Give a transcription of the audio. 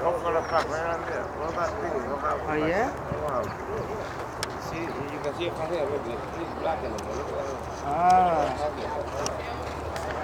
On right on there. What about this? What about Oh, yeah? Wow. See, you can see it from here. Look, it's black in the Look.